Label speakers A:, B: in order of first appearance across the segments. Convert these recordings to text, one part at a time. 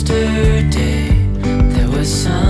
A: Yesterday there was sun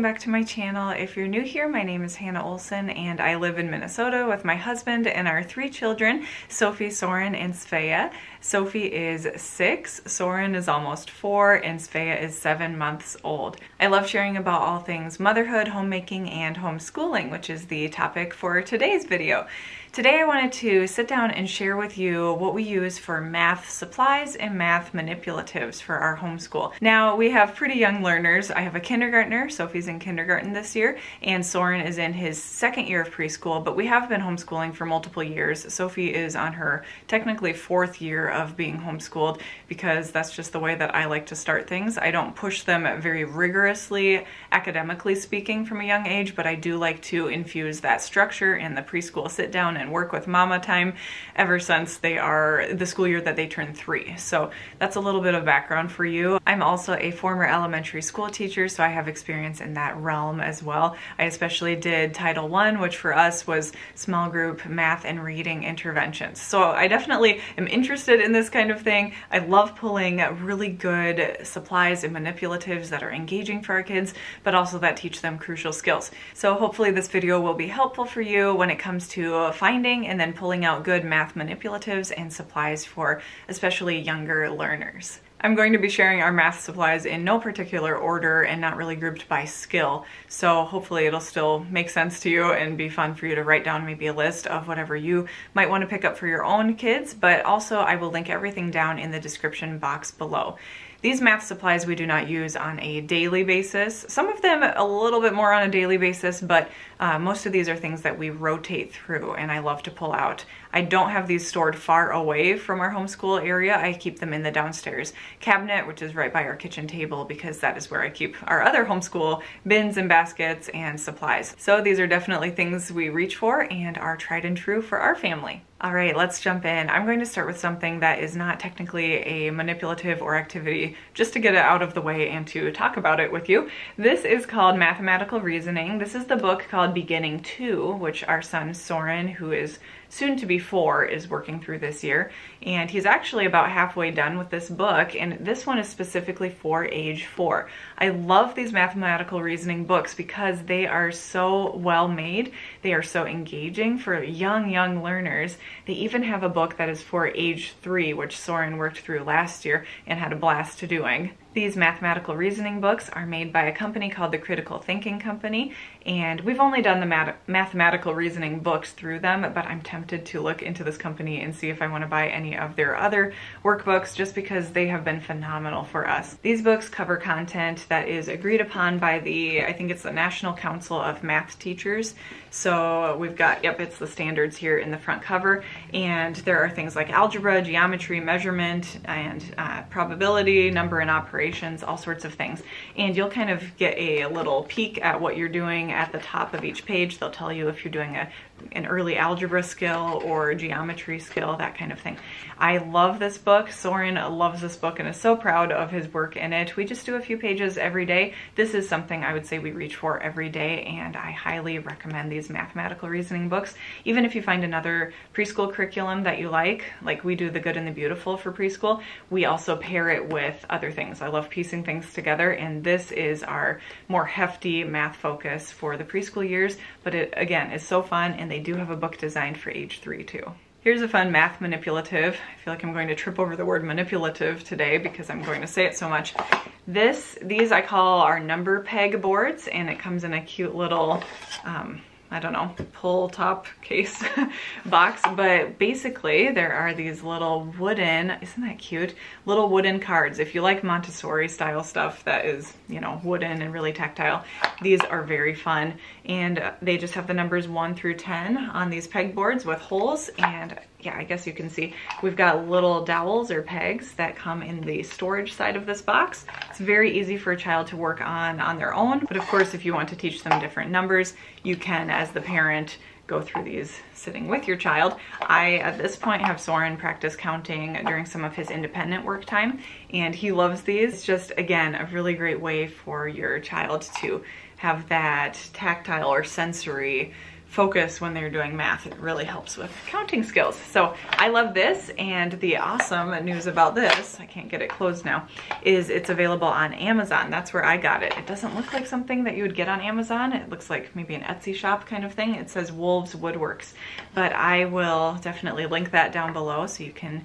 B: welcome back to my channel. If you're new here, my name is Hannah Olson and I live in Minnesota with my husband and our three children, Sophie, Soren, and Svea. Sophie is six, Soren is almost four, and Svea is seven months old. I love sharing about all things motherhood, homemaking, and homeschooling, which is the topic for today's video. Today I wanted to sit down and share with you what we use for math supplies and math manipulatives for our homeschool. Now we have pretty young learners. I have a kindergartner, Sophie's in kindergarten this year, and Soren is in his second year of preschool, but we have been homeschooling for multiple years. Sophie is on her technically fourth year of being homeschooled because that's just the way that I like to start things. I don't push them very rigorously, academically speaking, from a young age, but I do like to infuse that structure in the preschool sit down and work with mama time ever since they are the school year that they turn three. So that's a little bit of background for you. I'm also a former elementary school teacher, so I have experience in that realm as well. I especially did Title One, which for us was small group math and reading interventions. So I definitely am interested in this kind of thing. I love pulling really good supplies and manipulatives that are engaging for our kids, but also that teach them crucial skills. So hopefully this video will be helpful for you when it comes to finding and then pulling out good math manipulatives and supplies for especially younger learners. I'm going to be sharing our math supplies in no particular order and not really grouped by skill. So hopefully it'll still make sense to you and be fun for you to write down maybe a list of whatever you might want to pick up for your own kids. But also I will link everything down in the description box below. These math supplies we do not use on a daily basis. Some of them a little bit more on a daily basis, but uh, most of these are things that we rotate through and I love to pull out. I don't have these stored far away from our homeschool area. I keep them in the downstairs cabinet, which is right by our kitchen table because that is where I keep our other homeschool bins and baskets and supplies. So these are definitely things we reach for and are tried and true for our family. All right, let's jump in. I'm going to start with something that is not technically a manipulative or activity, just to get it out of the way and to talk about it with you. This is called Mathematical Reasoning. This is the book called Beginning 2, which our son Soren, who is soon to be four, is working through this year. And he's actually about halfway done with this book, and this one is specifically for age four. I love these mathematical reasoning books because they are so well made. They are so engaging for young, young learners. They even have a book that is for age three, which Soren worked through last year and had a blast doing. These mathematical reasoning books are made by a company called the Critical Thinking Company, and we've only done the mat mathematical reasoning books through them, but I'm tempted to look into this company and see if I want to buy any of their other workbooks just because they have been phenomenal for us. These books cover content that is agreed upon by the, I think it's the National Council of Math Teachers. So we've got, yep, it's the standards here in the front cover, and there are things like algebra, geometry, measurement, and uh, probability, number and operations, all sorts of things. And you'll kind of get a little peek at what you're doing at the top of each page. They'll tell you if you're doing a an early algebra skill or geometry skill, that kind of thing. I love this book. Soren loves this book and is so proud of his work in it. We just do a few pages every day. This is something I would say we reach for every day and I highly recommend these mathematical reasoning books. Even if you find another preschool curriculum that you like, like we do The Good and the Beautiful for preschool, we also pair it with other things. I love piecing things together and this is our more hefty math focus for the preschool years, but it again is so fun and they do have a book designed for age three too. Here's a fun math manipulative. I feel like I'm going to trip over the word manipulative today because I'm going to say it so much. This, these I call our number peg boards and it comes in a cute little um, I don't know, pull top case box, but basically there are these little wooden, isn't that cute? Little wooden cards. If you like Montessori style stuff that is, you know, wooden and really tactile, these are very fun. And they just have the numbers one through 10 on these pegboards with holes and yeah, I guess you can see we've got little dowels or pegs that come in the storage side of this box. It's very easy for a child to work on on their own, but of course if you want to teach them different numbers, you can as the parent go through these sitting with your child. I, at this point, have Soren practice counting during some of his independent work time, and he loves these. It's just, again, a really great way for your child to have that tactile or sensory focus when they're doing math. It really helps with counting skills. So I love this and the awesome news about this, I can't get it closed now, is it's available on Amazon. That's where I got it. It doesn't look like something that you would get on Amazon. It looks like maybe an Etsy shop kind of thing. It says Wolves Woodworks, but I will definitely link that down below so you can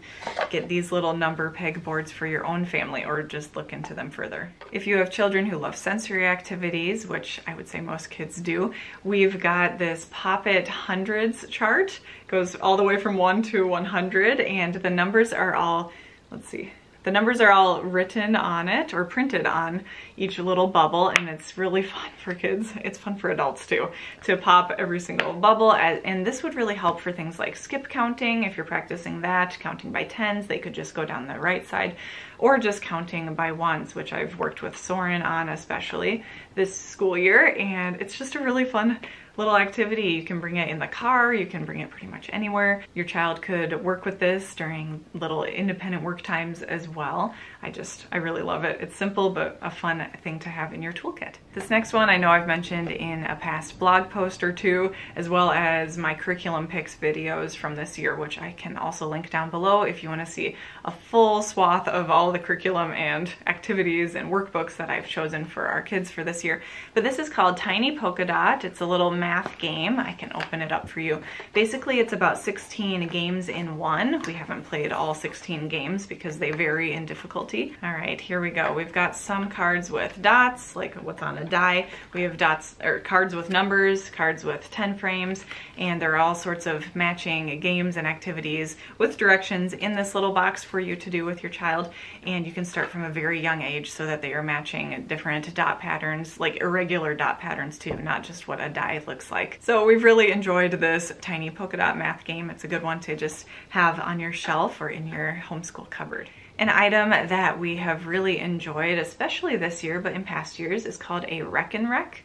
B: get these little number peg boards for your own family or just look into them further. If you have children who love sensory activities, which I would say most kids do, we've got this Pop It hundreds chart. Goes all the way from one to 100 and the numbers are all, let's see, the numbers are all written on it or printed on each little bubble and it's really fun for kids. It's fun for adults too, to pop every single bubble. And this would really help for things like skip counting. If you're practicing that, counting by tens, they could just go down the right side or just counting by ones, which I've worked with Soren on especially this school year. And it's just a really fun little activity. You can bring it in the car, you can bring it pretty much anywhere. Your child could work with this during little independent work times as well. I just, I really love it. It's simple, but a fun thing to have in your toolkit. This next one I know I've mentioned in a past blog post or two, as well as my curriculum picks videos from this year, which I can also link down below if you wanna see a full swath of all the curriculum and activities and workbooks that I've chosen for our kids for this year. But this is called Tiny Polka Dot. It's a little math game. I can open it up for you. Basically, it's about 16 games in one. We haven't played all 16 games because they vary in difficulty. All right, here we go. We've got some cards with dots, like what's on a die. We have dots or cards with numbers, cards with 10 frames, and there are all sorts of matching games and activities with directions in this little box for you to do with your child. And you can start from a very young age so that they are matching different dot patterns, like irregular dot patterns too, not just what a die looks looks like. So we've really enjoyed this tiny polka dot math game. It's a good one to just have on your shelf or in your homeschool cupboard. An item that we have really enjoyed, especially this year, but in past years, is called a Rekenrek.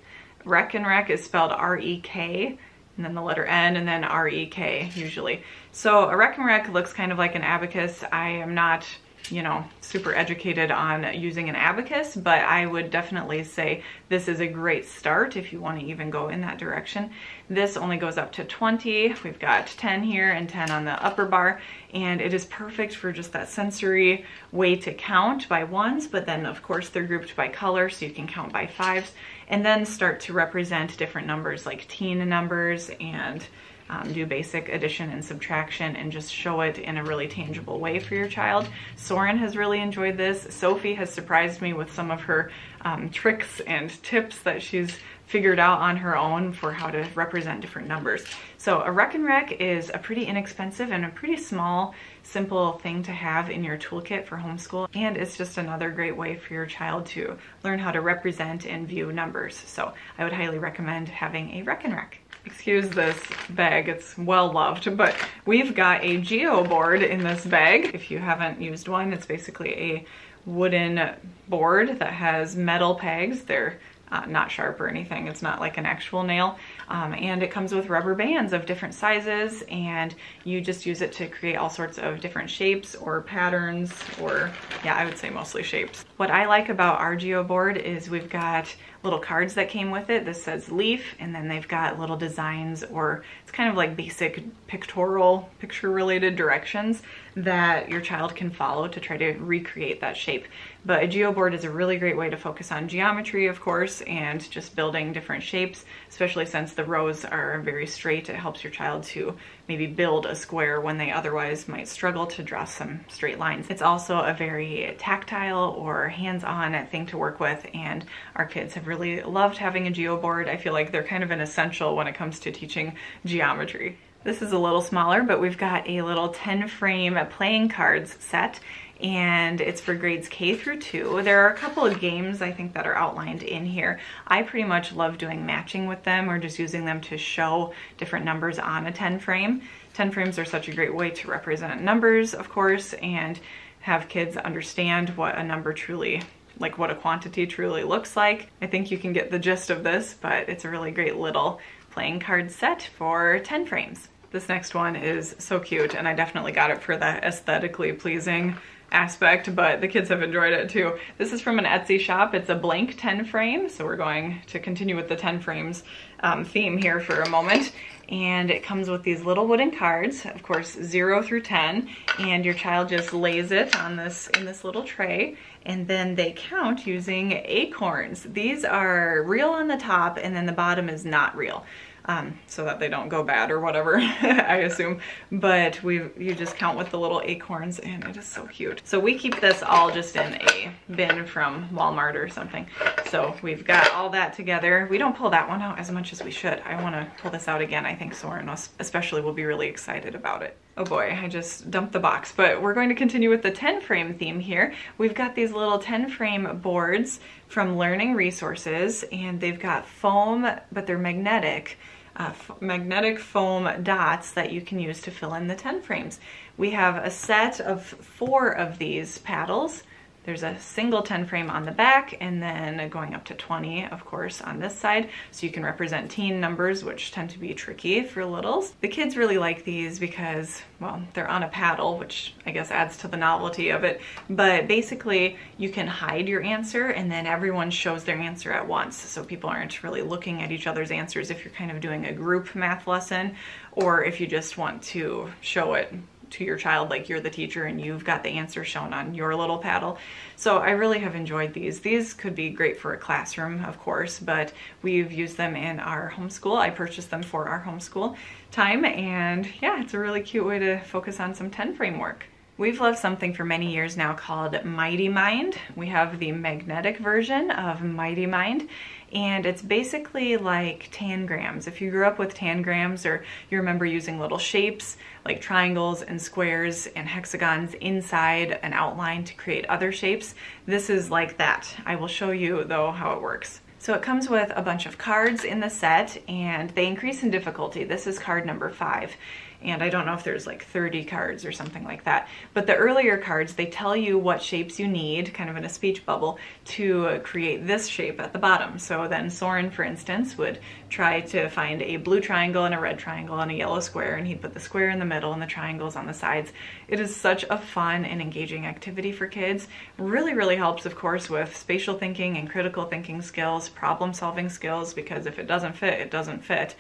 B: Reckon Rek is spelled R-E-K, and then the letter N, and then R-E-K, usually. So a Rekenrek looks kind of like an abacus. I am not you know, super educated on using an abacus, but I would definitely say this is a great start if you want to even go in that direction. This only goes up to 20. We've got 10 here and 10 on the upper bar, and it is perfect for just that sensory way to count by ones, but then of course they're grouped by color, so you can count by fives, and then start to represent different numbers like teen numbers and um, do basic addition and subtraction and just show it in a really tangible way for your child. Soren has really enjoyed this. Sophie has surprised me with some of her um, tricks and tips that she's figured out on her own for how to represent different numbers. So a Rekenrek is a pretty inexpensive and a pretty small, simple thing to have in your toolkit for homeschool. And it's just another great way for your child to learn how to represent and view numbers. So I would highly recommend having a Rekenrek excuse this bag, it's well loved, but we've got a Geoboard in this bag. If you haven't used one, it's basically a wooden board that has metal pegs. They're uh, not sharp or anything. It's not like an actual nail. Um, and it comes with rubber bands of different sizes and you just use it to create all sorts of different shapes or patterns or yeah, I would say mostly shapes. What I like about our Geoboard is we've got little cards that came with it. This says leaf, and then they've got little designs or it's kind of like basic pictorial, picture related directions that your child can follow to try to recreate that shape. But a geoboard is a really great way to focus on geometry, of course, and just building different shapes, especially since the rows are very straight. It helps your child to maybe build a square when they otherwise might struggle to draw some straight lines. It's also a very tactile or hands-on thing to work with, and our kids have really loved having a geoboard. I feel like they're kind of an essential when it comes to teaching geometry. This is a little smaller, but we've got a little 10 frame playing cards set and it's for grades K through 2. There are a couple of games I think that are outlined in here. I pretty much love doing matching with them or just using them to show different numbers on a 10 frame. 10 frames are such a great way to represent numbers, of course, and have kids understand what a number truly like what a quantity truly looks like. I think you can get the gist of this, but it's a really great little playing card set for 10 frames. This next one is so cute and I definitely got it for the aesthetically pleasing aspect, but the kids have enjoyed it too. This is from an Etsy shop. It's a blank 10 frame, so we're going to continue with the 10 frames um, theme here for a moment. And it comes with these little wooden cards, of course, zero through 10, and your child just lays it on this in this little tray, and then they count using acorns. These are real on the top, and then the bottom is not real um, so that they don't go bad or whatever, I assume. But we you just count with the little acorns and it is so cute. So we keep this all just in a bin from Walmart or something. So we've got all that together. We don't pull that one out as much as we should. I want to pull this out again. I think Soren especially will be really excited about it. Oh boy, I just dumped the box, but we're going to continue with the 10 frame theme here. We've got these little 10 frame boards from Learning Resources and they've got foam, but they're magnetic. Uh, magnetic foam dots that you can use to fill in the 10 frames. We have a set of four of these paddles there's a single 10 frame on the back and then going up to 20, of course, on this side. So you can represent teen numbers, which tend to be tricky for littles. The kids really like these because, well, they're on a paddle, which I guess adds to the novelty of it. But basically, you can hide your answer and then everyone shows their answer at once. So people aren't really looking at each other's answers if you're kind of doing a group math lesson or if you just want to show it to your child like you're the teacher and you've got the answer shown on your little paddle. So I really have enjoyed these. These could be great for a classroom, of course, but we've used them in our homeschool. I purchased them for our homeschool time and yeah, it's a really cute way to focus on some 10 framework. We've loved something for many years now called Mighty Mind. We have the magnetic version of Mighty Mind and it's basically like tangrams. If you grew up with tangrams or you remember using little shapes like triangles and squares and hexagons inside an outline to create other shapes, this is like that. I will show you though how it works. So it comes with a bunch of cards in the set and they increase in difficulty. This is card number five and I don't know if there's like 30 cards or something like that. But the earlier cards, they tell you what shapes you need, kind of in a speech bubble, to create this shape at the bottom. So then Soren, for instance, would try to find a blue triangle and a red triangle and a yellow square, and he'd put the square in the middle and the triangles on the sides. It is such a fun and engaging activity for kids. Really, really helps, of course, with spatial thinking and critical thinking skills, problem solving skills, because if it doesn't fit, it doesn't fit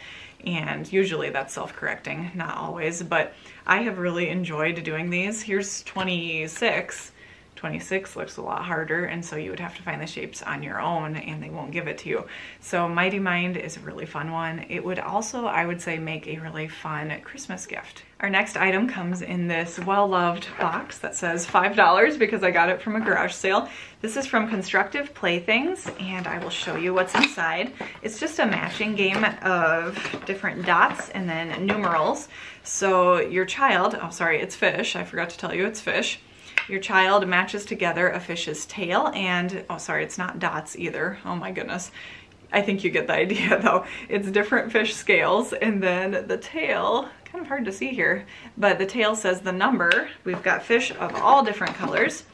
B: and usually that's self-correcting, not always, but I have really enjoyed doing these. Here's 26 26 looks a lot harder and so you would have to find the shapes on your own and they won't give it to you. So Mighty Mind is a really fun one. It would also, I would say, make a really fun Christmas gift. Our next item comes in this well-loved box that says $5 because I got it from a garage sale. This is from Constructive Playthings and I will show you what's inside. It's just a matching game of different dots and then numerals. So your child, oh sorry, it's fish. I forgot to tell you it's fish your child matches together a fish's tail and, oh sorry, it's not dots either. Oh my goodness. I think you get the idea though. It's different fish scales and then the tail, kind of hard to see here, but the tail says the number. We've got fish of all different colors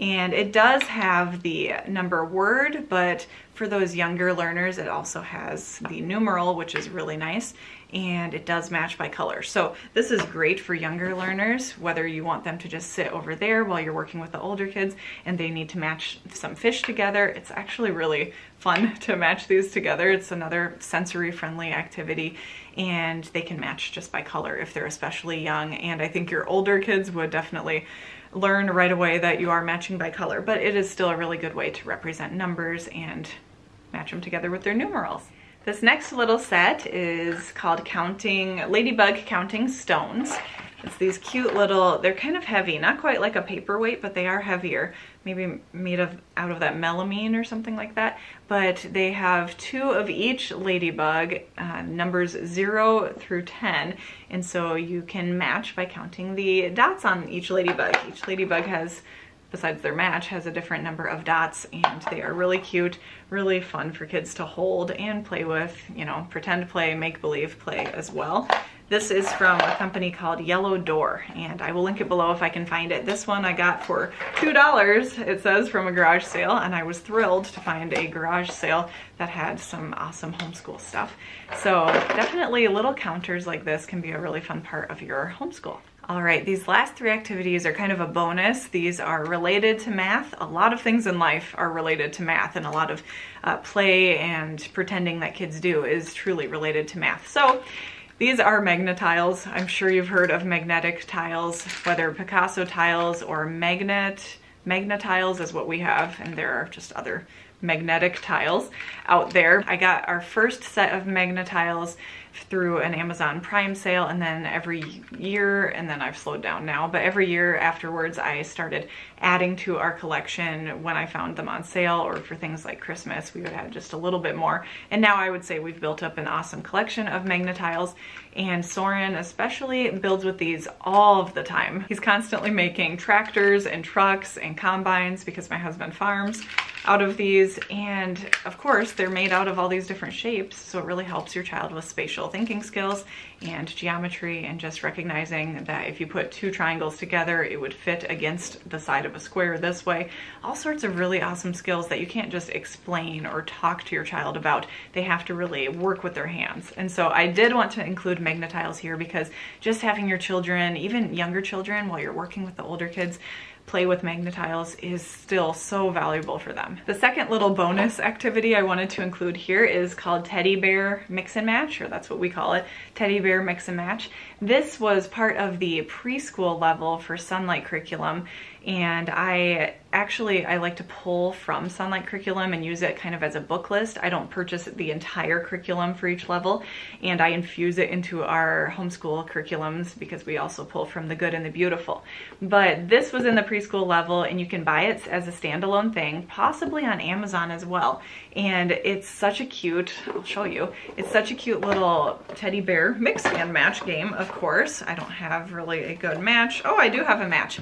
B: and it does have the number word, but for those younger learners, it also has the numeral, which is really nice, and it does match by color. So this is great for younger learners, whether you want them to just sit over there while you're working with the older kids and they need to match some fish together. It's actually really fun to match these together. It's another sensory friendly activity and they can match just by color if they're especially young. And I think your older kids would definitely learn right away that you are matching by color, but it is still a really good way to represent numbers and match them together with their numerals. This next little set is called Counting Ladybug Counting Stones. It's these cute little, they're kind of heavy, not quite like a paperweight, but they are heavier, maybe made of out of that melamine or something like that. But they have two of each ladybug, uh, numbers zero through 10. And so you can match by counting the dots on each ladybug. Each ladybug has besides their match, has a different number of dots and they are really cute, really fun for kids to hold and play with, you know, pretend play, make-believe play as well. This is from a company called Yellow Door, and I will link it below if I can find it. This one I got for $2, it says, from a garage sale, and I was thrilled to find a garage sale that had some awesome homeschool stuff. So definitely little counters like this can be a really fun part of your homeschool. All right, these last three activities are kind of a bonus. These are related to math. A lot of things in life are related to math and a lot of uh, play and pretending that kids do is truly related to math. So these are tiles. I'm sure you've heard of magnetic tiles, whether Picasso tiles or magnet. Magna-Tiles is what we have, and there are just other magnetic tiles out there. I got our first set of Magna-Tiles through an Amazon Prime sale and then every year, and then I've slowed down now, but every year afterwards I started adding to our collection when I found them on sale or for things like Christmas, we would add just a little bit more. And now I would say we've built up an awesome collection of Magna-Tiles and Soren especially builds with these all of the time. He's constantly making tractors and trucks and combines because my husband farms out of these and of course they're made out of all these different shapes so it really helps your child with spatial thinking skills and geometry and just recognizing that if you put two triangles together it would fit against the side of a square this way. All sorts of really awesome skills that you can't just explain or talk to your child about. They have to really work with their hands. And so I did want to include Magna-Tiles here because just having your children even younger children while you're working with the older kids play with Magna-Tiles is still so valuable for them. The second little bonus activity I wanted to include here is called Teddy Bear Mix and Match, or that's what we call it, Teddy Bear Mix and Match. This was part of the preschool level for Sonlight curriculum, and I actually I like to pull from Sonlight curriculum and use it kind of as a book list. I don't purchase the entire curriculum for each level and I infuse it into our homeschool curriculums because we also pull from the good and the beautiful. But this was in the preschool level and you can buy it as a standalone thing, possibly on Amazon as well. And it's such a cute, I'll show you, it's such a cute little teddy bear mix and match game, of course. I don't have really a good match. Oh, I do have a match.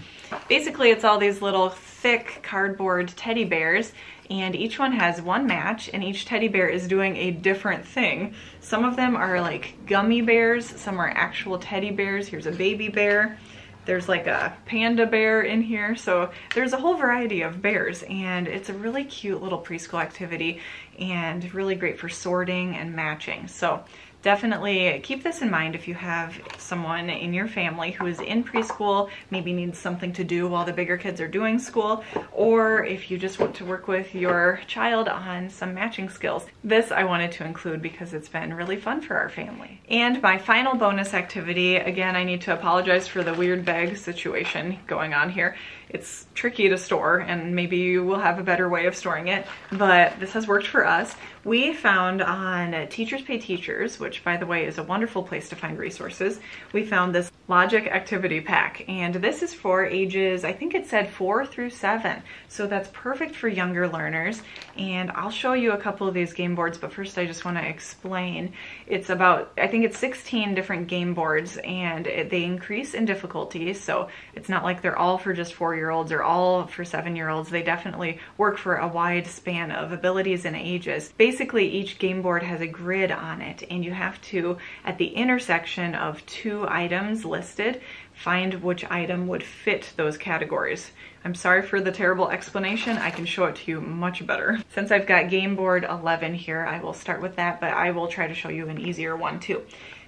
B: Basically, it's all these little thick cardboard teddy bears and each one has one match and each teddy bear is doing a different thing. Some of them are like gummy bears, some are actual teddy bears. Here's a baby bear. There's like a panda bear in here. So there's a whole variety of bears and it's a really cute little preschool activity and really great for sorting and matching. So definitely keep this in mind if you have someone in your family who is in preschool, maybe needs something to do while the bigger kids are doing school, or if you just want to work with your child on some matching skills. This I wanted to include because it's been really fun for our family. And my final bonus activity, again, I need to apologize for the weird bag situation going on here. It's tricky to store and maybe you will have a better way of storing it, but this has worked for us. We found on Teachers Pay Teachers, which by the way is a wonderful place to find resources, we found this Logic Activity Pack and this is for ages, I think it said four through seven. So that's perfect for younger learners and I'll show you a couple of these game boards, but first I just wanna explain. It's about, I think it's 16 different game boards and it, they increase in difficulty. So it's not like they're all for just four year olds or all for seven year olds. They definitely work for a wide span of abilities and ages. Basically, each game board has a grid on it, and you have to, at the intersection of two items listed, find which item would fit those categories. I'm sorry for the terrible explanation. I can show it to you much better. Since I've got game board 11 here, I will start with that, but I will try to show you an easier one too.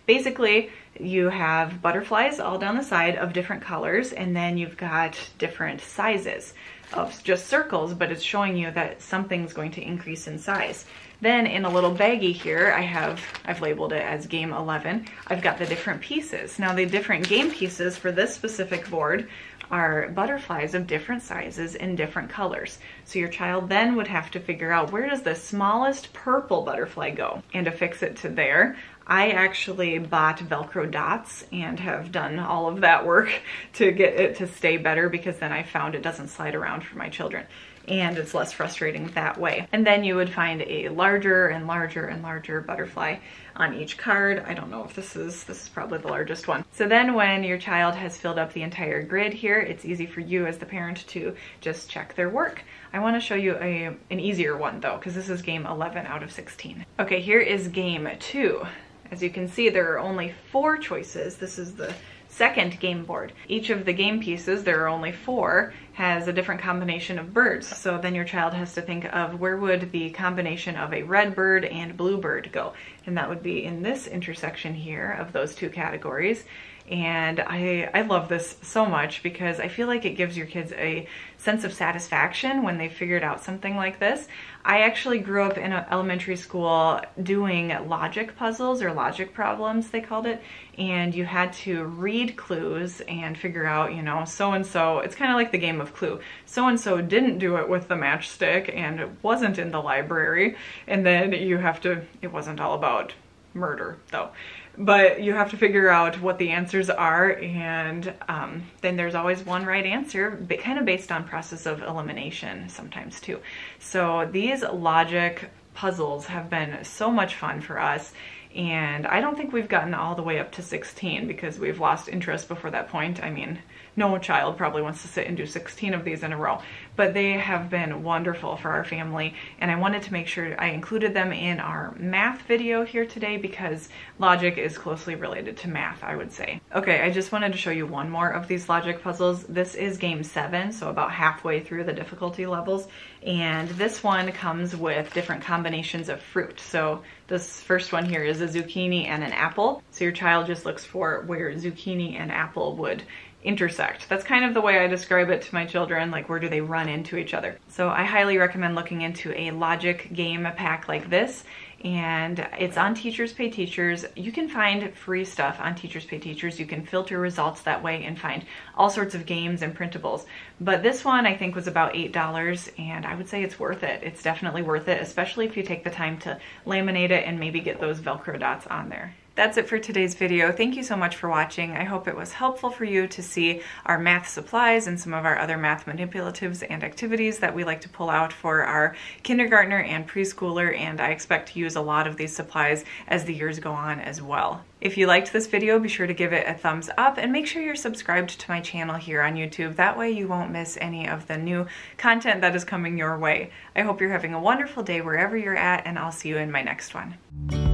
B: Basically, you have butterflies all down the side of different colors, and then you've got different sizes of just circles, but it's showing you that something's going to increase in size. Then in a little baggie here, I have, I've labeled it as game 11. I've got the different pieces. Now the different game pieces for this specific board are butterflies of different sizes in different colors. So your child then would have to figure out where does the smallest purple butterfly go and affix it to there. I actually bought Velcro dots and have done all of that work to get it to stay better because then I found it doesn't slide around for my children and it's less frustrating that way. And then you would find a larger and larger and larger butterfly on each card. I don't know if this is, this is probably the largest one. So then when your child has filled up the entire grid here, it's easy for you as the parent to just check their work. I wanna show you a, an easier one though, because this is game 11 out of 16. Okay, here is game two As you can see, there are only four choices. This is the second game board. Each of the game pieces, there are only four, has a different combination of birds. So then your child has to think of where would the combination of a red bird and blue bird go. And that would be in this intersection here of those two categories. And I, I love this so much because I feel like it gives your kids a sense of satisfaction when they figured out something like this. I actually grew up in elementary school doing logic puzzles or logic problems, they called it. And you had to read clues and figure out, you know, so-and-so, it's kind of like the game of Clue. So-and-so didn't do it with the matchstick and it wasn't in the library. And then you have to, it wasn't all about murder though but you have to figure out what the answers are and um, then there's always one right answer but kind of based on process of elimination sometimes too so these logic puzzles have been so much fun for us and I don't think we've gotten all the way up to 16 because we've lost interest before that point. I mean, no child probably wants to sit and do 16 of these in a row, but they have been wonderful for our family. And I wanted to make sure I included them in our math video here today because logic is closely related to math, I would say. Okay, I just wanted to show you one more of these logic puzzles. This is game seven, so about halfway through the difficulty levels. And this one comes with different combinations of fruit. So this first one here is a zucchini and an apple. So your child just looks for where zucchini and apple would intersect. That's kind of the way I describe it to my children, like where do they run into each other. So I highly recommend looking into a logic game pack like this and it's on Teachers Pay Teachers. You can find free stuff on Teachers Pay Teachers. You can filter results that way and find all sorts of games and printables. But this one I think was about $8 and I would say it's worth it. It's definitely worth it, especially if you take the time to laminate it and maybe get those Velcro dots on there. That's it for today's video. Thank you so much for watching. I hope it was helpful for you to see our math supplies and some of our other math manipulatives and activities that we like to pull out for our kindergartner and preschooler, and I expect to use a lot of these supplies as the years go on as well. If you liked this video, be sure to give it a thumbs up and make sure you're subscribed to my channel here on YouTube. That way you won't miss any of the new content that is coming your way. I hope you're having a wonderful day wherever you're at, and I'll see you in my next one.